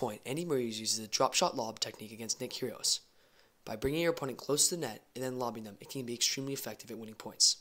point, Andy Murray uses the drop shot lob technique against Nick Kyrgios. By bringing your opponent close to the net and then lobbing them, it can be extremely effective at winning points.